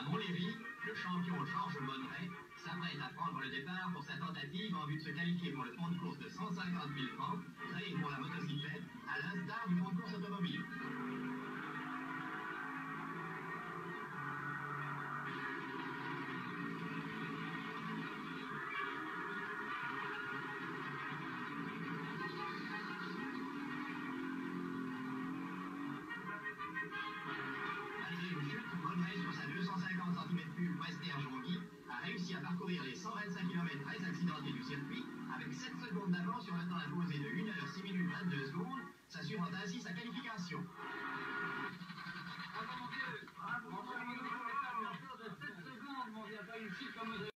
À Montlhéry, le champion Georges Monneret s'apprête à prendre le départ pour sa tentative en vue de se qualifier pour le fond de course de 150 000 francs, créé pour la motocyclette, à l'instar du fond de les 125 km très accidentés du circuit avec 7 secondes d'avance sur le temps imposé de 1 h 6 minutes 22 secondes, s'assurant ainsi sa qualification.